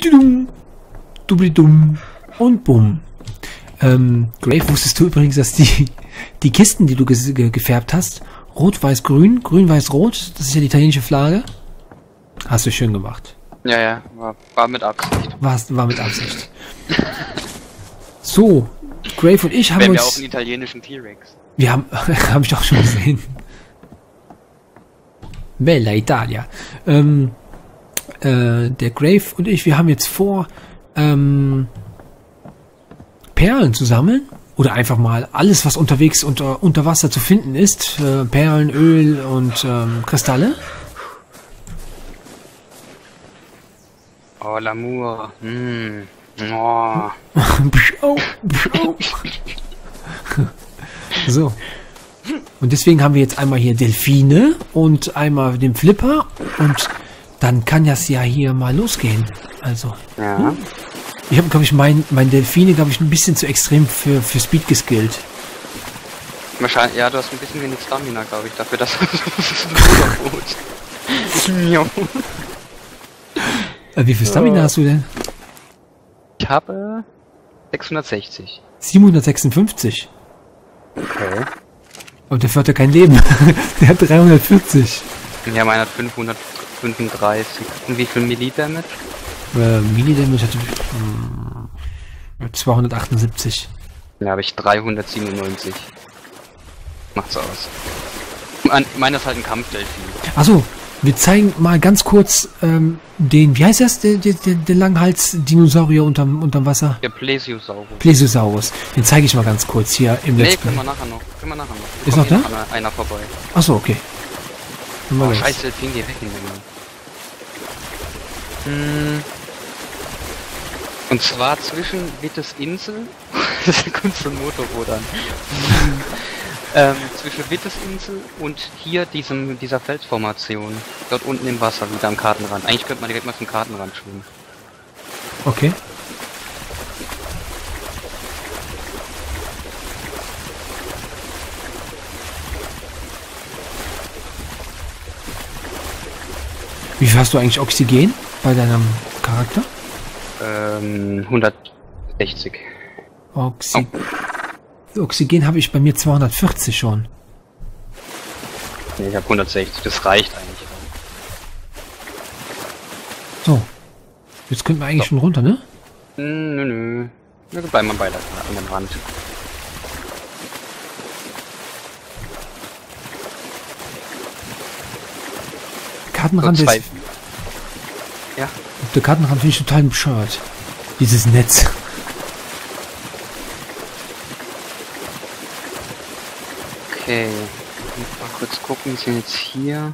Dubidum, dubidum und bumm. Ähm, Grave, wusstest du übrigens, dass die, die Kisten, die du ge gefärbt hast, rot, weiß, grün, grün, weiß, rot, das ist ja die italienische Flagge. Hast du schön gemacht. Ja, ja, war, war mit Absicht. War's, war mit Absicht. So, Grave und ich haben Wir haben auch uns... einen italienischen T-Rex. Wir haben, habe ich auch schon gesehen. Bella Italia. Ähm, äh, der Grave und ich, wir haben jetzt vor, ähm, Perlen zu sammeln. Oder einfach mal alles, was unterwegs unter, unter Wasser zu finden ist. Äh, Perlen, Öl und ähm, Kristalle. Oh, L'amour. Hm. Oh. So. Und deswegen haben wir jetzt einmal hier Delfine und einmal den Flipper und dann kann das ja hier mal losgehen. Also, Ja. ich habe, glaube ich, mein, mein Delfine, glaube ich, ein bisschen zu extrem für, für Speed geskillt. Wahrscheinlich, ja, du hast ein bisschen wenig Stamina, glaube ich, dafür, dass. Jo. Äh, wie viel Stamina Ja. hast du denn? ich habe 660. 756. Okay. Und der hat ja kein Leben. der hat 340. Ja, meiner hat 535. Und wie viel Milli-Damage? Äh, Mini-Damage hatte hm, 278. Da habe ich 397. Macht's aus. Mein- Meiner ist halt ein Kampfdelfin. Achso, wir zeigen mal ganz kurz ähm, den, wie heißt das, der, der, der, Langhals-Dinosaurier unterm, unterm Wasser? Der Plesiosaurus. Plesiosaurus. Den zeige ich mal ganz kurz hier im Nee, Let's können Play. wir nachher noch. Können wir nachher noch. Ist noch da? Einer, einer vorbei. Achso, okay. Dann Oh, scheiße, Delfin, geh weg, Junge. Hm. Und zwar zwischen Wittes Insel, das kommt ein Motorboot an. ähm, zwischen Wittes Insel und hier diesem, dieser Felsformation. Dort unten im Wasser, wieder am Kartenrand. Eigentlich könnte man direkt mal zum Kartenrand schwimmen. Okay. Wie viel hast du eigentlich Oxygen bei deinem Charakter? Ähm, 160. Oxy Oxygen habe ich bei mir 240 schon. Nee, ich habe 160, das reicht eigentlich. So. Jetzt könnten wir eigentlich So. schon runter, ne? Hm, Nö, nö. Wir bleiben mal bei der, an dem Rand. Kartenrand So ist, Ja, der Kartenrand finde ich total bescheuert. Dieses Netz. okay. Mal kurz gucken, wir sind jetzt hier.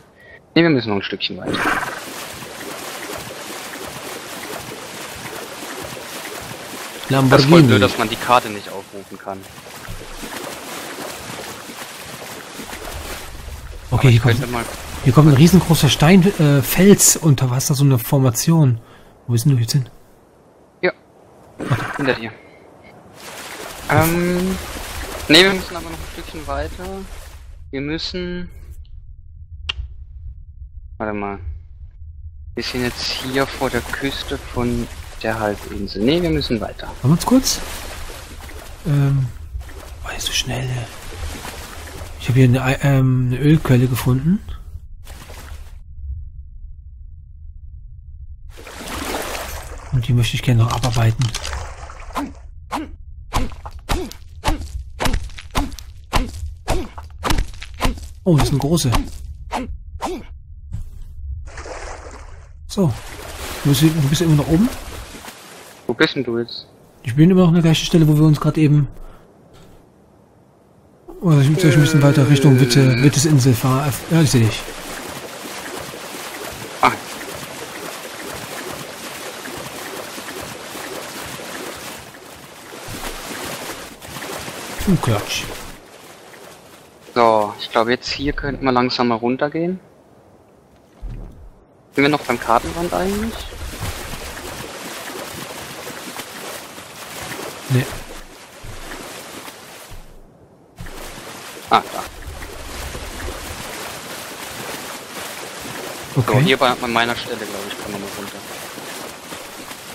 Ne, wir müssen noch ein Stückchen weiter. Das ist Lamborghini. blöd, dass man die Karte nicht aufrufen kann. okay, hier Ich könnte mal. Hier kommt ein riesengroßer Stein, äh, Fels unter Wasser, so eine Formation. Wo ist denn du jetzt hin? Ja. Hinter dir. Ähm. Ne, wir müssen aber noch ein Stückchen weiter. Wir müssen. Warte mal. Wir sind jetzt hier vor der Küste von der Halbinsel. Ne, wir müssen weiter. Wollen wir uns kurz? Ähm, war hier so schnell. Ich habe hier eine, Ei- ähm, eine Ölquelle gefunden. Und die möchte ich gerne noch abarbeiten. Oh, das ist eine große. So. Du bist, du bist immer noch oben? Wo bist denn du jetzt? Ich bin immer noch an der gleichen Stelle, wo wir uns gerade eben. Oder ich soll ich ein bisschen weiter Richtung Witte, Wittes Insel fahren? Ja, ich sehe dich. Hm, Klatsch. so. Ich glaube, jetzt hier könnten wir langsam mal runtergehen. Sind wir noch beim Kartenrand eigentlich? Nee. Ah, da. So, Okay. hier bei, an meiner Stelle, glaube ich, kann man mal runter.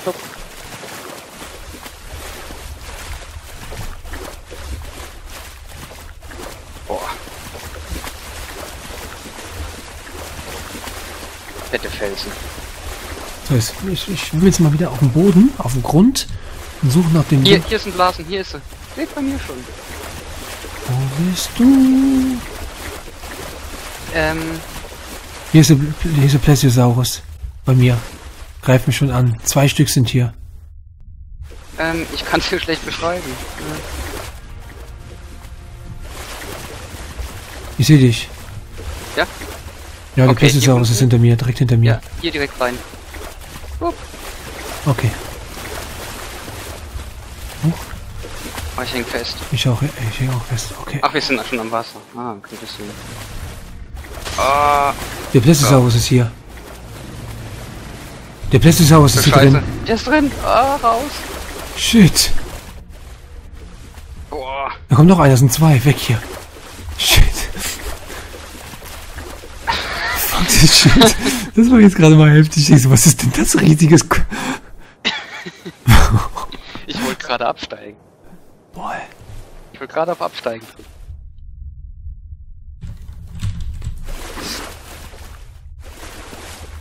Stopp. Fette Felsen. So, jetzt, ich, ich schwimme jetzt mal wieder auf dem Boden, auf dem Grund und suche nach dem... Hier, hier sind Blasen, hier ist sie. Steht bei mir schon. Wo bist du? Ähm, Hier ist ein, hier ist ein Plesiosaurus. Bei mir. Greif mich schon an. Zwei Stück sind hier. ähm, ich kann es hier schlecht beschreiben. Ich sehe dich. Ja? Ja, der Okay, Plesiosaurus hier ist hinter mir, direkt hinter mir. Ja, hier direkt rein. Upp. Okay. Oh, ich häng fest. Ich auch, ich hänge auch fest. Okay. Ach, wir sind schon am Wasser. Ah, okay, deswegen. Ah, Der Plesiosaurus ist hier. Der Plesiosaurus ist hier Scheiße. drin. Der ist drin. Ah, raus. Shit. Boah. Da kommt noch einer, das sind zwei. Weg hier. Shit. Das war jetzt gerade mal heftig. Ich so, was ist denn das riesiges... K Ich wollte gerade absteigen. Boah. Ich wollte gerade auf Absteigen drücken.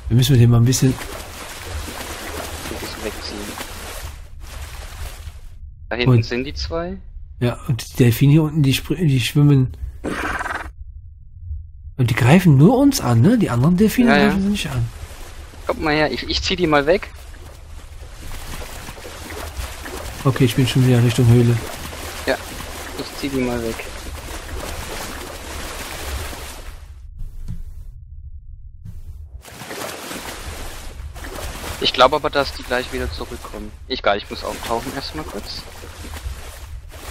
Wir müssen mit dem mal ein bisschen... Ein bisschen wegziehen. Da hinten Und- sind die zwei. Ja, und die Delfine hier unten, die, die schwimmen... Und die greifen nur uns an, ne? Die anderen Delfine Ja, ja. greifen sie nicht an. Kommt mal her, ich, ich zieh die mal weg. Okay, ich bin schon wieder Richtung Höhle. Ja, ich zieh die mal weg. Ich glaube aber, dass die gleich wieder zurückkommen. Egal, ich muss auftauchen erstmal kurz.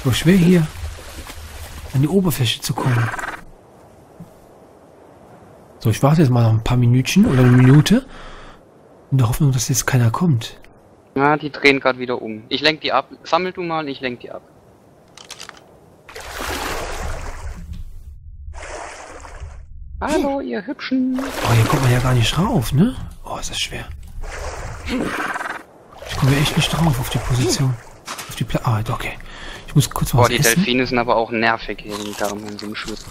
So schwer hier an die Oberfläche zu kommen. So, ich warte jetzt mal noch ein paar Minütchen oder eine Minute. In der Hoffnung, dass jetzt keiner kommt. Ja, die drehen gerade wieder um. Ich lenk die ab. Sammel du mal, ich lenk die ab. Hallo, ihr Hübschen. Oh, hier kommt man ja gar nicht rauf, ne? Oh, ist das schwer. Ich komme echt nicht drauf auf die Position. Auf die Pla Ah, okay. Ich muss kurz Boah, was die essen. Delfine sind aber auch nervig hier in Darm in so einem Schluss.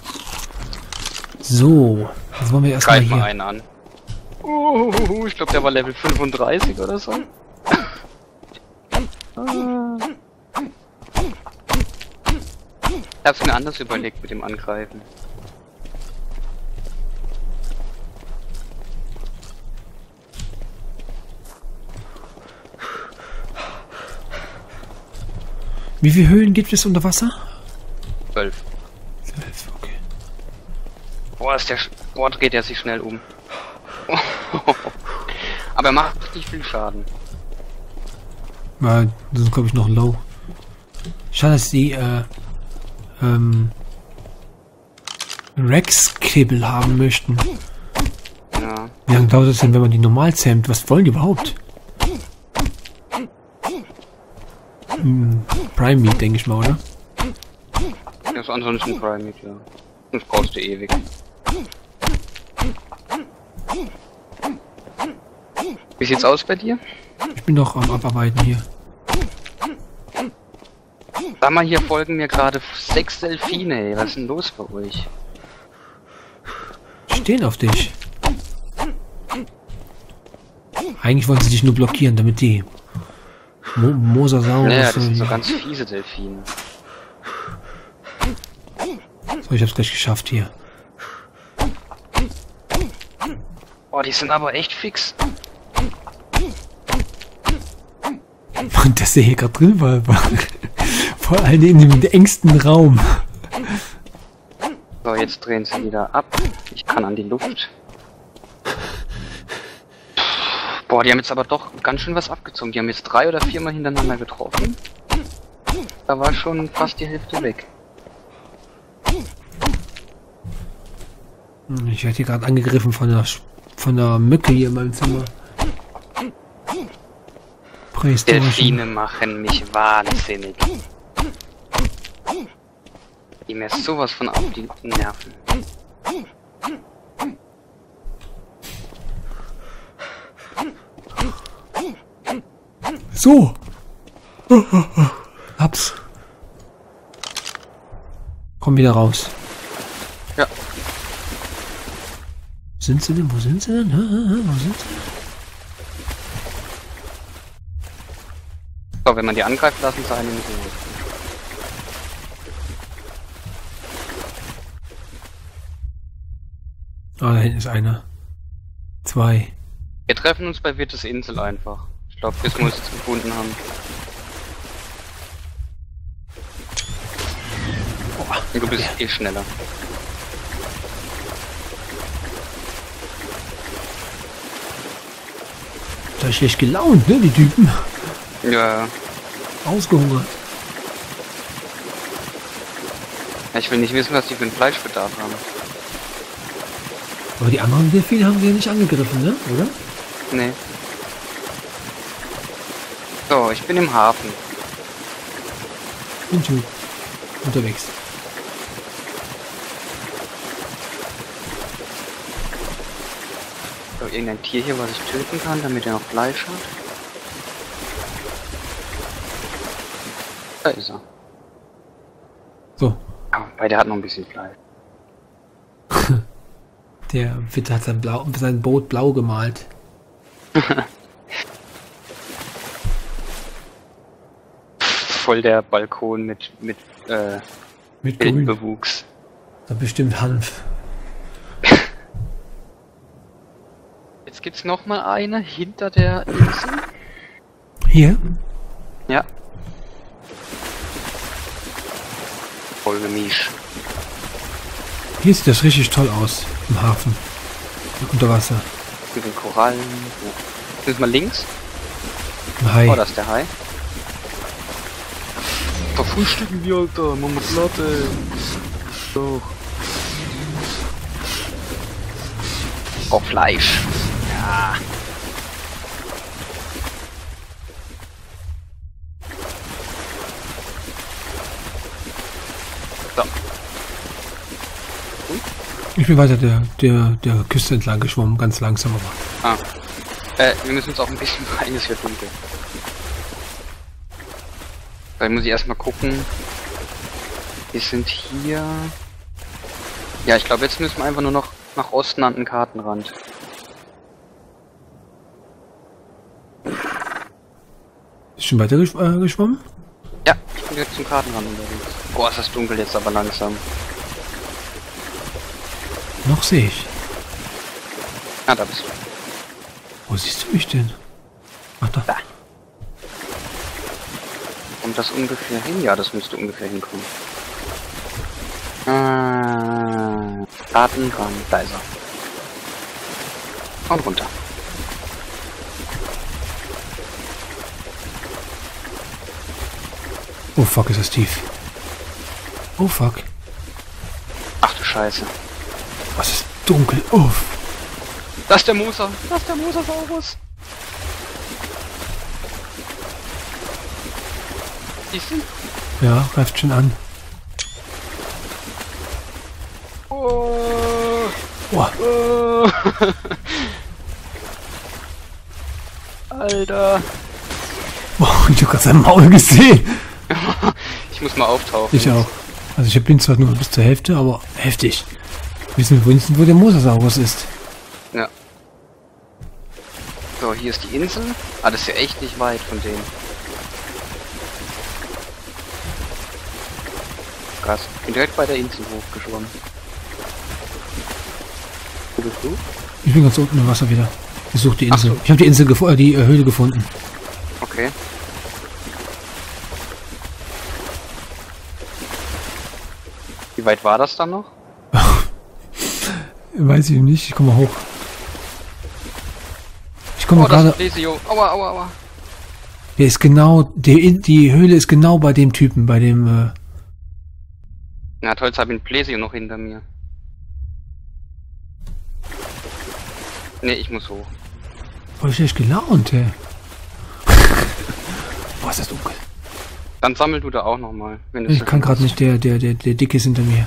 So, jetzt wollen wir erstmal Greif mal hier. einen an. Oh, ich glaube, der war Level 35 oder so. Ah. Ich hab's mir anders überlegt mit dem Angreifen. Wie viele Höhlen gibt es unter Wasser? 12. Zwölf, okay. Boah, ist der, boah, dreht er sich schnell um. Aber er macht richtig viel Schaden. Ja, das sind, glaube ich, noch low. Schade, dass die, äh, ähm, Rex-Kibbel haben möchten. Ja. Wie lange dauert das denn, wenn man die normal zähmt? Was wollen die überhaupt? Hm, Prime Meat, denke ich mal, oder? Das ist ansonsten Primate, ja. Das brauchst du ewig. Wie sieht's aus bei dir? Ich bin noch am Abarbeiten hier. Sag mal, hier folgen mir gerade sechs Delfine, ey. Was ist denn los bei euch? Stehen auf dich. Eigentlich wollen sie dich nur blockieren, damit die Mo Mosasaurus... Naja, das sind so ganz fiese Delfine. so, ich hab's gleich geschafft hier. Oh, die sind aber echt fix. Und dass der hier gerade drin war, war vor allem in dem engsten Raum. So, jetzt drehen sie wieder ab. Ich kann an die Luft. Boah, die haben jetzt aber doch ganz schön was abgezogen. Die haben jetzt drei oder viermal hintereinander getroffen. Da war schon fast die Hälfte weg. Ich werde hier gerade angegriffen von der, von der Mücke hier in meinem Zimmer. Delfine machen mich wahnsinnig. Die mir sowas von auf die Nerven. So. Hab's. Komm wieder raus. Ja. Sind sie denn? Wo sind sie denn? Wo sind sie? So, wenn man die angreift, lassen sie einen in Ruhe. Ah, da hinten ist einer. Zwei. Wir treffen uns bei Wirtes Insel einfach. Ich glaube, wir uns jetzt gefunden haben. Du bist eh schneller. Da schlecht gelaunt, ne, die Typen. Ja, Ausgehungert. ich will nicht wissen, was die für einen Fleischbedarf haben. Aber die anderen Delfine haben wir nicht angegriffen, ne? Oder? Nee. So, ich bin im Hafen. Bin schon unterwegs. So, irgendein Tier hier, was ich töten kann, damit er noch Fleisch hat. Da ist er. So, bei der hat noch ein bisschen Fleisch. der Witter hat sein, Blau, sein Boot blau gemalt. Voll der Balkon mit, mit äh, Mit. Wildbewuchs. Da bestimmt Hanf. Jetzt gibt's noch mal eine hinter der Insel. Hier? Ja. Voll gemischt. Hier sieht das richtig toll aus. Im Hafen. Unter Wasser. Mit den Korallen. Ja. Sind wir links? Ein Hai. Oh, da ist der Hai. Verfrühstücken wir, Alter. Mama Platte. Doch. Auch Fleisch. Ja. Ich bin weiter der, der, der Küste entlang geschwommen, ganz langsam aber. Ah. Äh, wir müssen uns auch ein bisschen beeilen, es wird dunkel. Dann muss ich erstmal gucken. Wir sind hier. Ja, ich glaube, jetzt müssen wir einfach nur noch nach Osten an den Kartenrand. Ist schon weiter gesch äh, geschwommen? Ja, ich bin jetzt zum Kartenrand unterwegs. Boah, ist das dunkel jetzt aber langsam. Noch sehe ich. Ah, da bist du. Wo siehst du mich denn? Ach da. Da. Kommt das ungefähr hin? Ja, das müsste ungefähr hinkommen. Ah, Kartenrand, da ist er. Und runter. Oh fuck, ist das tief. Oh fuck. Ach du Scheiße. Was ist dunkel? Oh. Das ist der Moser. Das ist der Mosasaurus. Siehst du? Ja, greift schon an. Oh, Boah. oh. Alter. Boah, ich hab grad sein Maul gesehen. Ich muss mal auftauchen. Ich auch. Also ich bin zwar nur bis zur Hälfte, aber heftig. Wissen wir wenigstens, wo der Mosasaurus ist. Ja. So, hier ist die Insel. Ah, das ist ja echt nicht weit von denen. Krass. Bin direkt bei der Insel hochgeschwommen. Wo bist du? Ich bin ganz unten im Wasser wieder. Ich suche die Insel. so. Ich habe die Insel gefo- äh, die äh, Höhle gefunden. Okay. Wie weit war das dann noch? Weiß ich nicht. Ich komme mal hoch. Ich komme Oh, gerade. Aua, aua, aua. Der ist genau. Die, die Höhle ist genau bei dem Typen, bei dem. Äh, Na toll, jetzt habe ich ein Plesio noch hinter mir. Ne, ich muss hoch. voll schlecht gelaunt, ey. Boah, ist das dunkel. Dann sammel du da auch nochmal. Ich kann gerade nicht. Der, der, der, der Dicke ist hinter mir.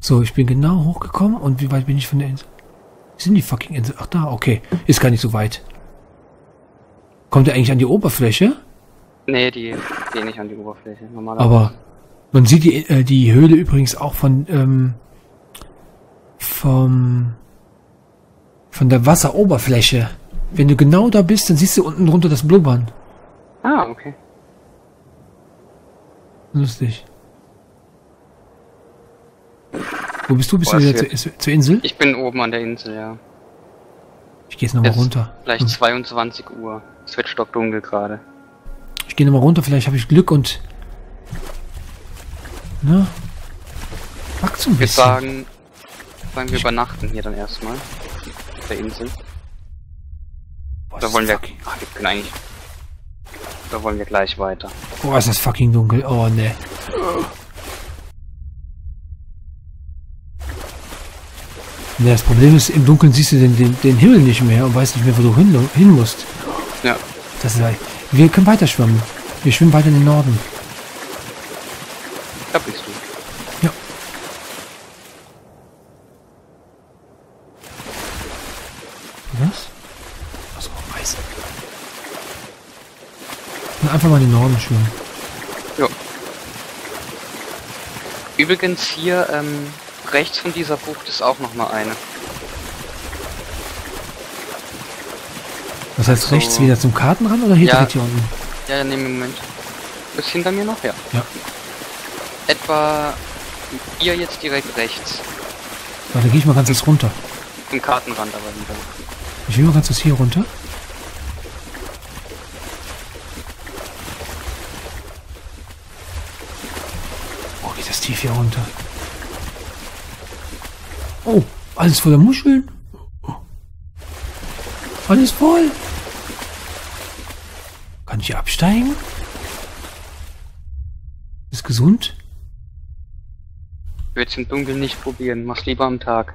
So, ich bin genau hochgekommen. Und wie weit bin ich von der Insel? Sind die fucking Insel? Ach da, okay. Ist gar nicht so weit. Kommt er eigentlich an die Oberfläche? Nee, die gehen nicht an die Oberfläche. Normalerweise. Aber man sieht die, äh, die Höhle übrigens auch von ähm, vom von der Wasseroberfläche. Wenn du genau da bist, dann siehst du unten drunter das Blubbern. Ah, okay. Lustig. Wo bist du? Bist Boah, du wieder wird- zur, Insel? Ich bin oben an der Insel, ja. Ich gehe jetzt nochmal runter. Gleich 22 Uhr. Es wird stockdunkel gerade. Ich gehe nochmal runter, vielleicht habe ich Glück und... Na? Wachs so ein Wir bisschen. sagen, sagen wir übernachten hier dann erstmal. Auf der Insel. Boah, Da wollen wir. Ach, wir können eigentlich. Da wollen wir gleich weiter. Boah, ist das fucking dunkel. Oh, ne. Ne, das Problem ist, im Dunkeln siehst du den, den, den Himmel nicht mehr und weißt nicht mehr, wo du hin, hin musst. Ja. Das ist halt, wir können weiter schwimmen. Wir schwimmen weiter in den Norden. Da bist du. Ja. Was? Achso, weiß. Und einfach mal in den Norden schwimmen. Ja. Übrigens hier ähm, rechts von dieser Bucht ist auch noch mal eine. Das heißt So. rechts wieder zum Kartenrand oder hier Ja. direkt hier unten? Ja, ja, nee, Moment. Ist hinter mir noch? Ja. Ja. Etwa hier jetzt direkt rechts. Warte, gehe ich mal ganz kurz runter. Im Kartenrand aber wieder. Ich will mal ganz kurz hier runter. Oh, geht das tief hier runter. Oh, alles voller Muscheln. Alles voll. Kann ich absteigen? Ist gesund? Ich würde es im Dunkeln nicht probieren. Mach's lieber am Tag.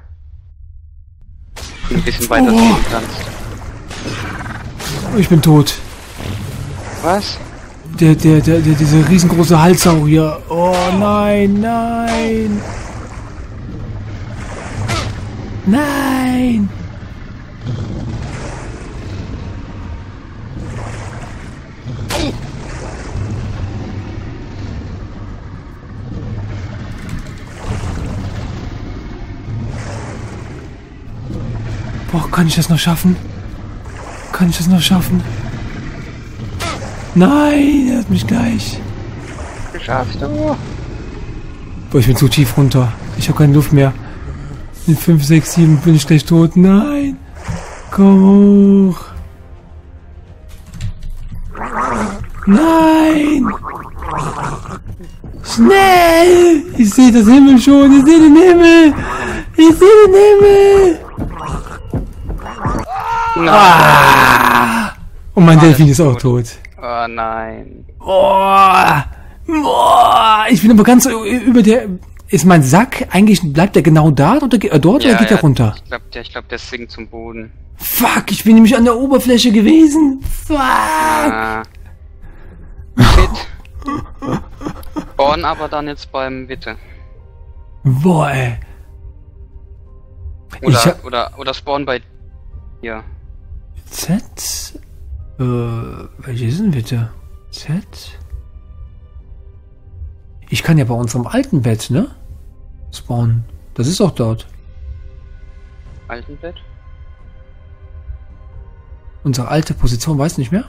Wenn du ein bisschen weiter Oh. kannst. Ich bin tot. Was? Der, der, der, der, diese riesengroße Halsau hier. Oh nein, nein. Nein. Boah, kann ich das noch schaffen? Kann ich das noch schaffen? Nein, er hat mich gleich. Geschafft. Oh. Boah, ich bin zu tief runter. Ich habe keine Luft mehr. In 5, 6, 7 bin ich gleich tot. Nein. Komm hoch. Nein. Schnell. Ich sehe das Himmel schon. Ich sehe den Himmel. Ich sehe den Himmel. Nein. Und mein Alles Delfin ist auch tot. Oh nein. Boah, boah, ich bin aber ganz über der. Ist mein Sack eigentlich bleibt der genau da oder ge- äh, dort oder geht der runter? Ich glaube, der, ich glaub, der sinkt zum Boden. Fuck, ich bin nämlich an der Oberfläche gewesen. Fuck. Ah. Shit. Born aber dann jetzt beim Witte. Boah, ey. Oder, hab- oder, oder Spawn bei hier. Z. Äh, welche ist denn bitte? Z. Ich kann ja bei unserem alten Bett, ne? Spawnen. Das ist auch dort. Alten Bett? Unsere alte Position, weiß nicht mehr?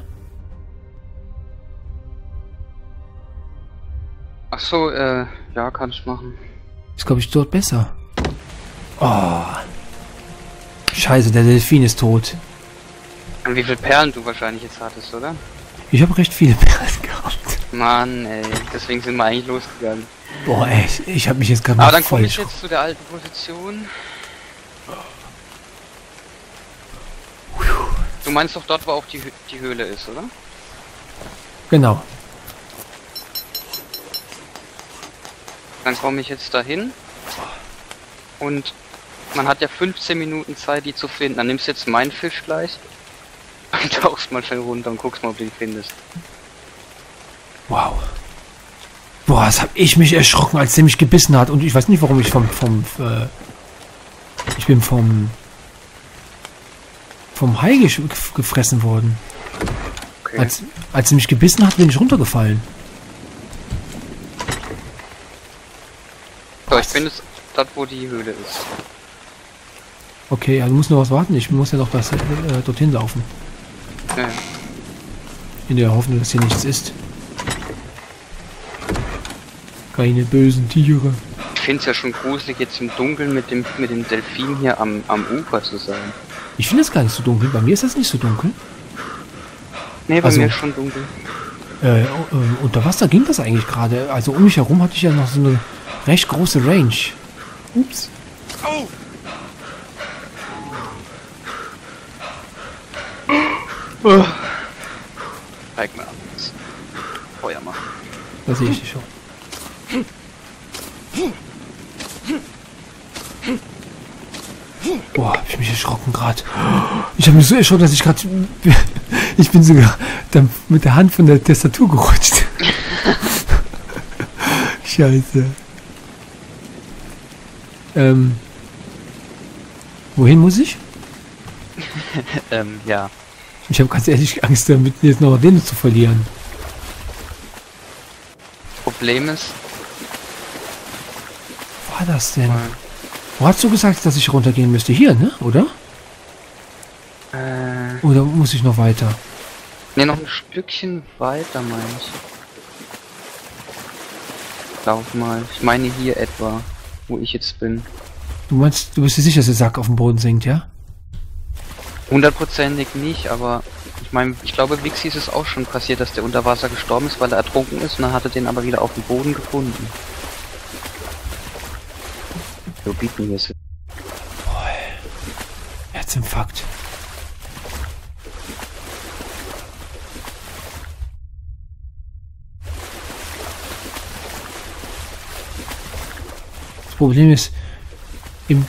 Ach so, äh, ja, kann ich machen. Ist, glaube ich, dort besser. Oh. Scheiße, der Delfin ist tot. Und wie viele Perlen du wahrscheinlich jetzt hattest, oder? Ich habe recht viele Perlen gehabt. Mann, ey, deswegen sind wir eigentlich losgegangen. Boah, ey, ich, ich habe mich jetzt gerade Aber mal dann komme ich jetzt zu der alten Position. Du meinst doch dort, wo auch die, die Höhle ist, oder? Genau. Dann komme ich jetzt dahin. Und man hat ja 15 Minuten Zeit, die zu finden. Dann nimmst du jetzt meinen Fisch gleich. Und tauchst mal schnell runter und guckst mal, ob du ihn findest. Wow. Boah, das hab ich mich erschrocken, als der mich gebissen hat. Und ich weiß nicht, warum ich vom... vom äh, ich bin vom... vom Hai gefressen worden. Okay. Als, als sie mich gebissen hat, bin ich runtergefallen. So, ich bin jetzt dort, wo die Höhle ist. Okay, ja, du musst nur was warten. Ich muss ja noch das, äh, dorthin laufen. Ja. In der Hoffnung, dass hier nichts ist. Keine bösen Tiere. Ich finde es ja schon gruselig, jetzt im Dunkeln mit dem, mit dem Delfin hier am, am Ufer zu sein. Ich finde es gar nicht so dunkel. Bei mir ist das nicht so dunkel. Nee, bei Also- mir ist schon dunkel. Äh, äh, unter Wasser ging das eigentlich gerade. Also um mich herum hatte ich ja noch so eine recht große Range. Ups. Zeig mir ab. Feuer machen. Da sehe ich dich schon. Boah, hab ich mich erschrocken gerade. Ich habe mich so erschrocken, dass ich gerade... Ich bin sogar dann mit der Hand von der Tastatur gerutscht. Scheiße. Ähm... Wohin muss ich? Ähm, ja. Ich habe ganz ehrlich Angst damit, jetzt noch den zu verlieren. Problem ist, Wo war das denn? Wo hast du gesagt, dass ich runtergehen müsste? Hier, ne? Oder? Oder muss ich noch weiter? ne, noch ein Stückchen weiter, meine ich. Lauf mal. Ich meine hier etwa, wo ich jetzt bin. Du meinst, du bist dir sicher, dass der Sack auf den Boden sinkt, ja? Hundertprozentig nicht, aber ich meine, ich glaube, Wixi ist es auch schon passiert, dass der unter Wasser gestorben ist, weil er ertrunken ist und dann hat er den aber wieder auf dem Boden gefunden. So bieten wir es. Herzinfarkt. Das Problem ist, im,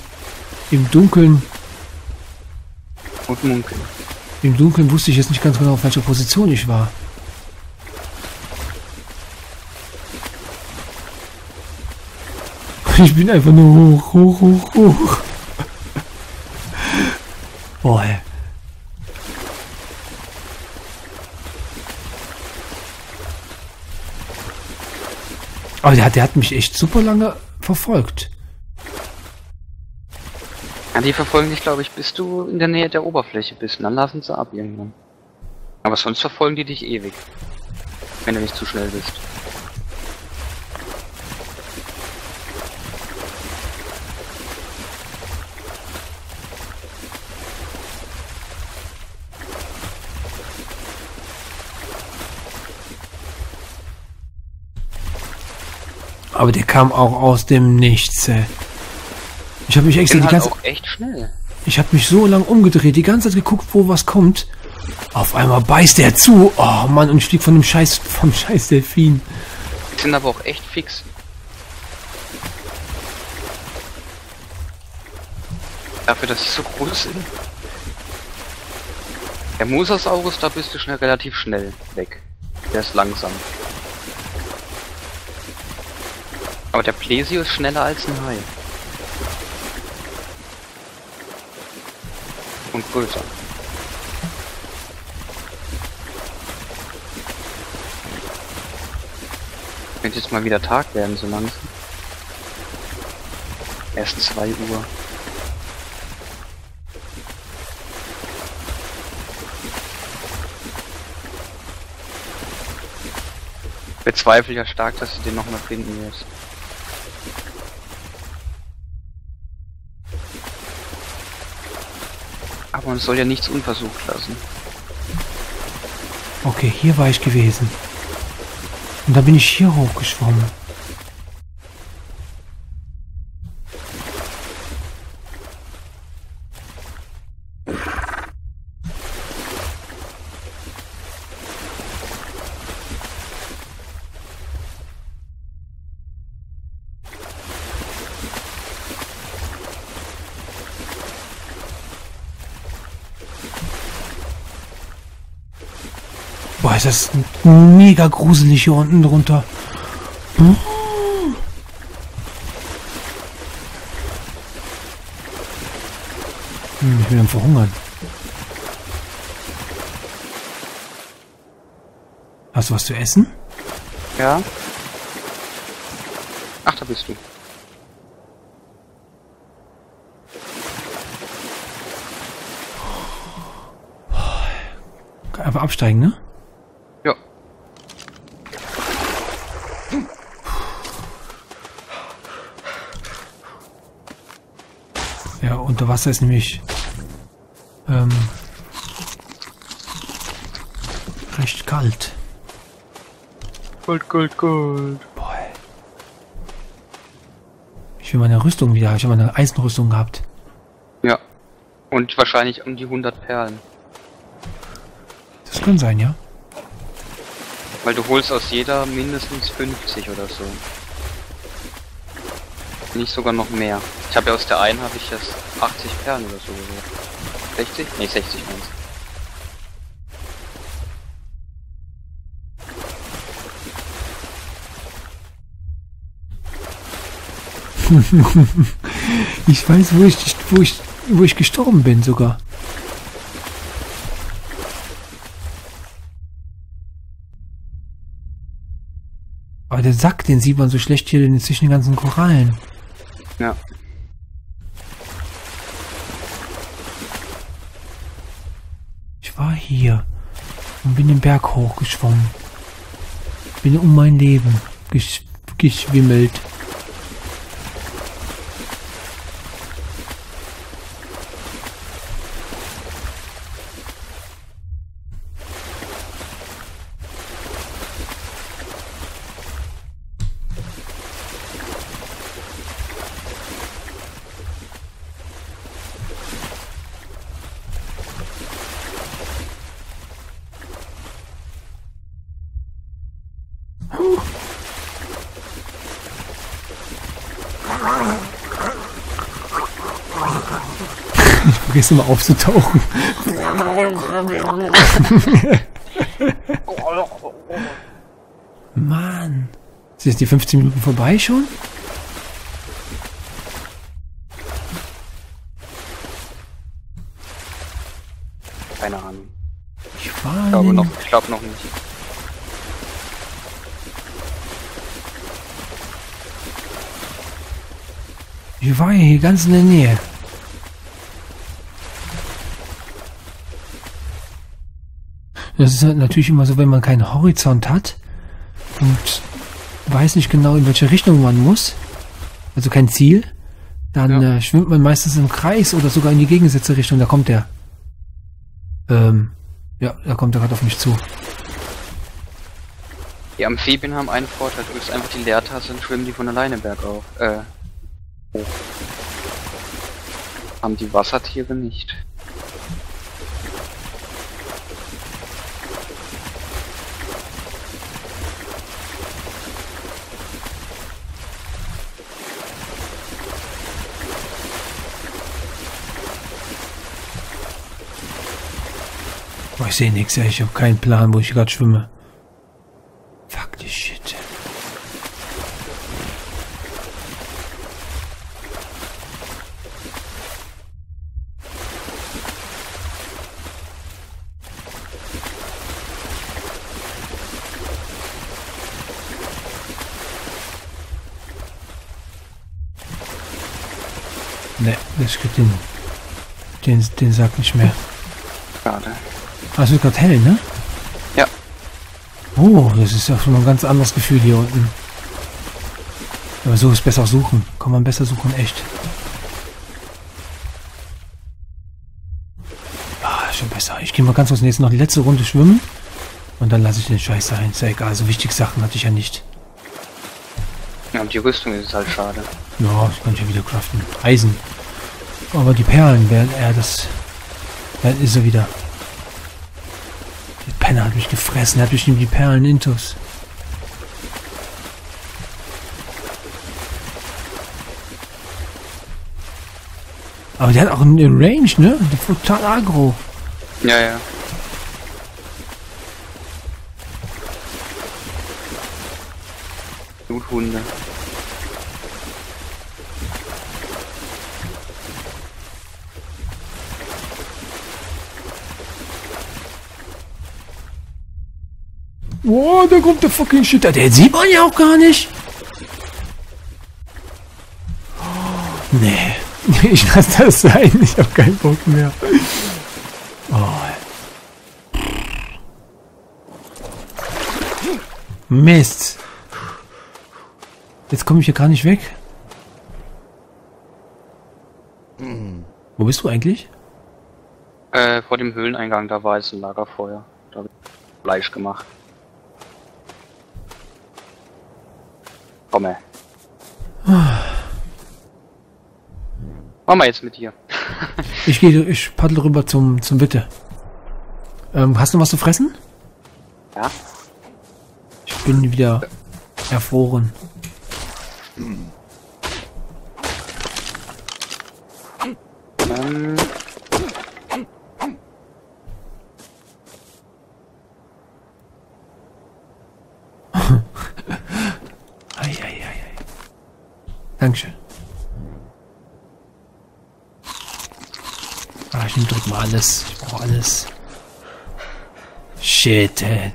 im Dunkeln, Und munkeln. im Dunkeln wusste ich jetzt nicht ganz genau, auf welcher Position ich war. Ich bin einfach nur hoch, hoch, hoch, hoch. Boah, ey. Aber der, hat- der hat mich echt super lange verfolgt. Ja, die verfolgen dich, glaube ich, bis du in der Nähe der Oberfläche bist. Und dann lassen sie ab irgendwann. Aber sonst verfolgen die dich ewig. Wenn du nicht zu schnell bist. Aber der kam auch aus dem Nichts. ey. Ich habe mich Ich extra die halt ganze auch echt schnell. Ich habe mich so lang umgedreht, die ganze Zeit geguckt, wo was kommt. Auf einmal beißt er zu. Oh Mann, und ich flieg von dem Scheiß, vom Scheiß Delfin. Die sind aber auch echt fix. Dafür, dass sie so groß sind. Der Mosasaurus, da bist du schnell relativ schnell weg. Der ist langsam. Aber der Plesio ist schneller als ein Hai. Und größer. Könnte jetzt mal wieder Tag werden, so langsam. Erst 2 Uhr. Bezweifle ja stark, dass du den nochmal finden wirst. Man soll ja nichts unversucht lassen. Okay, hier war ich gewesen. Und da bin ich hier hochgeschwommen. Boah, ist das mega gruselig hier unten drunter. Hm. Hm, ich bin am Verhungern. Hast du was zu essen? Ja. Ach, da bist du. Einfach absteigen, ne? Ja. Ja, unter Wasser ist nämlich ähm, recht kalt. Gold, Gold, Gold. Boah. Ich will meine Rüstung wieder. Ich habe meine Eisenrüstung gehabt. Ja. Und wahrscheinlich um die 100 Perlen. Das kann sein, ja. Weil du holst aus jeder mindestens 50 oder so. Nicht sogar noch mehr. Ich habe ja aus der einen habe ich jetzt 80 Perlen oder so geholt. 60? Nee, 60 meinst ich weiß, wo ich, wo ich, wo ich gestorben bin sogar. Aber der Sack, den sieht man so schlecht hier zwischen den ganzen Korallen. Ja. Ich war hier und bin den Berg hochgeschwommen. Bin um mein Leben gesch geschwimmelt. Ich vergesse immer aufzutauchen. Mann. Sind jetzt die 15 Minuten vorbei schon? Keine Ahnung. Ich war Ich glaube noch, ich glaube noch nicht. Ich war hier ganz in der Nähe. Das ist halt natürlich immer so, wenn man keinen Horizont hat und weiß nicht genau, in welche Richtung man muss, also kein Ziel, dann Ja. äh, schwimmt man meistens im Kreis oder sogar in die gegensätzliche Richtung. Da kommt der. Ähm, ja, da kommt er gerade auf mich zu. Die Amphibien haben einen Vorteil, du drückst einfach die Leertaste und schwimmen die von alleine bergauf. Äh, hoch. Haben die Wassertiere nicht. Boah, ich sehe nichts. Ich habe keinen Plan, wo ich gerade schwimme. Fuck die Shit. Ne, das kriegt den, den, den Sack nicht mehr. Schade. Es wird gerade hell, ne? Ja. Oh, das ist ja schon mal ein ganz anderes Gefühl hier unten. Aber so ist besser suchen. Kann man besser suchen, echt. Ah, schon besser. Ich gehe mal ganz kurz jetzt noch die letzte Runde schwimmen. Und dann lasse ich den Scheiß sein. Ist ja egal, so wichtige Sachen hatte ich ja nicht. Ja, und die Rüstung ist halt schade. Ja, das kann ich ja wieder craften. Eisen. Aber die Perlen werden er das. Dann ist er wieder. Penner hat mich gefressen, hat bestimmt die Perlen intus. Aber der hat auch eine Range, ne? Der ist total aggro. Ja, ja. Bluthunde. Boah, da kommt der fucking Shit. Den sieht man ja auch gar nicht. Nee. Ich lasse das sein. Ich habe keinen Bock mehr. Oh. Mist. Jetzt komme ich hier gar nicht weg. Wo bist du eigentlich? Äh, vor dem Höhleneingang, da war jetzt ein Lagerfeuer. Da hab ich Fleisch gemacht. Komme. Machen wir jetzt mit dir. Ich gehe, ich paddel rüber zum, zum Witte. Ähm, hast du was zu fressen? Ja? Ich bin wieder erfroren. Ähm, Dankeschön. Ah, ich nehm direkt mal alles. Ich brauche alles. Shit, ey.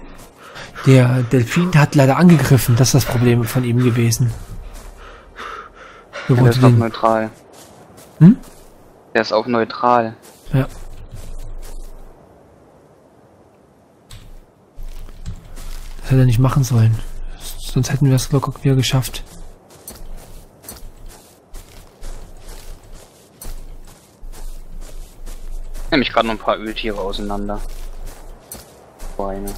Der Delfin hat leider angegriffen. Das ist das Problem von ihm gewesen. Wir der ist auf den, neutral. Hm? Der ist auf neutral. ja. Das hätte er nicht machen sollen. Sonst hätten wir es locker wieder geschafft. Nehme ich gerade noch ein paar Öltiere auseinander. Beine.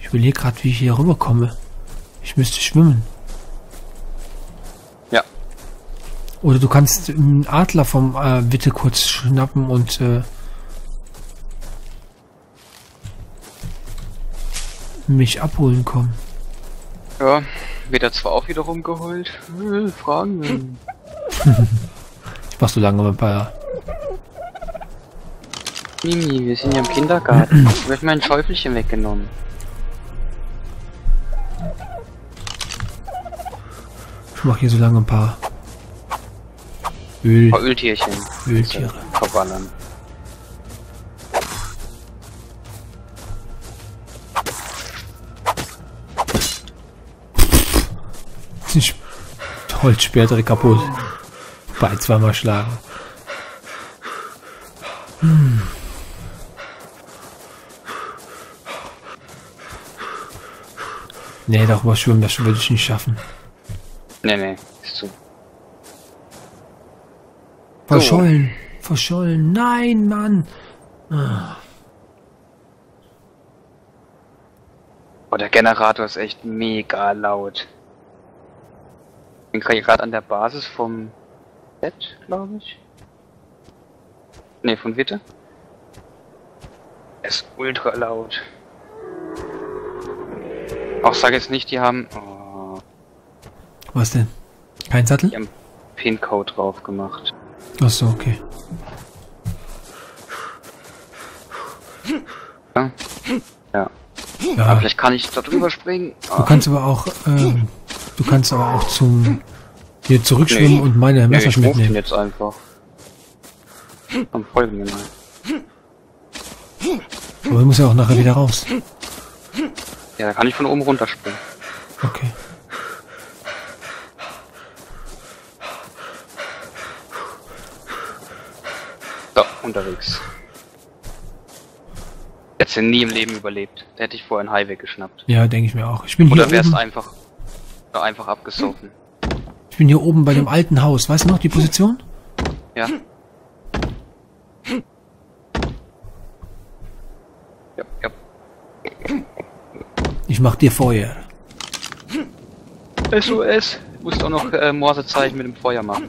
Ich überlege gerade, wie ich hier rüberkomme. Ich müsste schwimmen. Ja. Oder du kannst einen Adler vom äh, Witte kurz schnappen und äh, mich abholen kommen. Ja, wird er zwar auch wieder rumgeholt. Äh, Fragen. Ich mach so lange mal bei. Mimi, wir sind ja im Kindergarten. Du hast mein Schäufelchen weggenommen. Ich mach hier so lange ein paar Öl, Ein paar Öltierchen. Öltiere. Verballern. Holzspeer direkt kaputt. Bei zweimal schlagen. Hm. Nee, darüber schwimmen, das würde ich nicht schaffen. Nee, nee, ist zu. Verschollen. Verschollen. Nein, Mann. Oh, der Generator ist echt mega laut. Ich bin gerade an der Basis vom Bett, glaube ich. Ne, von Witte. Er ist ultra laut. Auch sag jetzt nicht, die haben, oh, Was denn? Kein Sattel? die haben Pin-Code drauf gemacht. Ach so, okay. Ja? Ja. Aber Ja, vielleicht kann ich da drüber springen. du Ah, kannst aber auch, ähm, du kannst aber auch zum hier zurückschwimmen Nee. und meine nee, ich ruf den mitnehmen. jetzt einfach. Komm, folge mir mal. Aber du musst ja auch nachher wieder raus. Ja, da kann ich von oben runterspringen. Okay. So, unterwegs. Hätte nie im Leben überlebt. Da hätte ich vorher einen Hai weggeschnappt. Ja, denke ich mir auch. Ich bin hier Oder wär's oben, einfach, einfach abgesoffen. Ich bin hier oben bei dem alten Haus. Weißt du noch die Position? Ja. Ja, ja. Ich mach dir Feuer. SOS. Musst auch noch äh, Morsezeichen mit dem Feuer machen.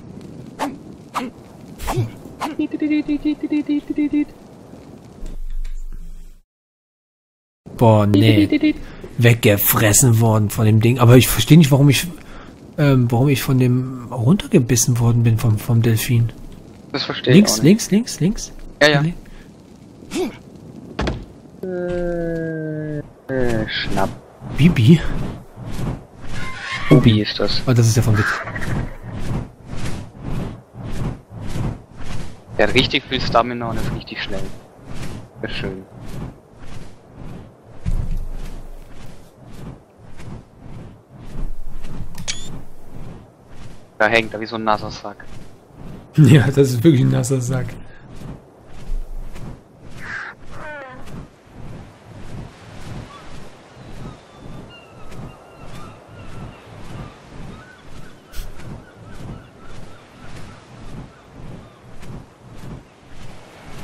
Boah, nee. Weggefressen worden von dem Ding. Aber ich verstehe nicht, warum ich, ähm, warum ich von dem runtergebissen worden bin vom, vom Delfin. Das verstehe Links, ich nicht. links, links, links. Ja, ja. Link- Äh, Schnapp. Bibi? Ubi ist das. Oh, das ist ja von Witz. Der hat richtig viel Stamina und ist richtig schnell. Dankeschön. Da hängt er wie so ein nasser Sack. Ja, das ist wirklich ein nasser Sack.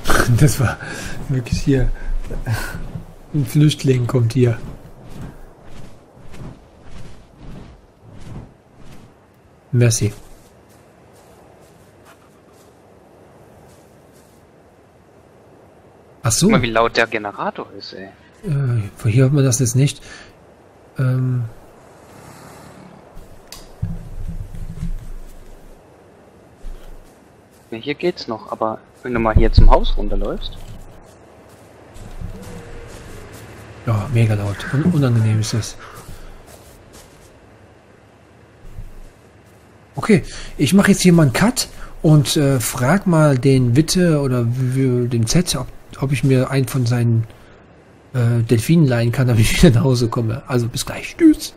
Das war wirklich hier. Ein Flüchtling kommt hier. Merci. Ach so. Guck mal, wie laut der Generator ist, ey. Äh, von hier hört man das jetzt nicht. Ähm. Ja, hier geht's noch, aber wenn du mal hier zum Haus runterläufst. Ja, mega laut. Un unangenehm ist das. Okay, ich mache jetzt hier mal einen Cut und äh, frag mal den Witte oder den Z, ob, ob ich mir einen von seinen äh, Delfinen leihen kann, damit ich wieder nach Hause komme. Also bis gleich. Tschüss.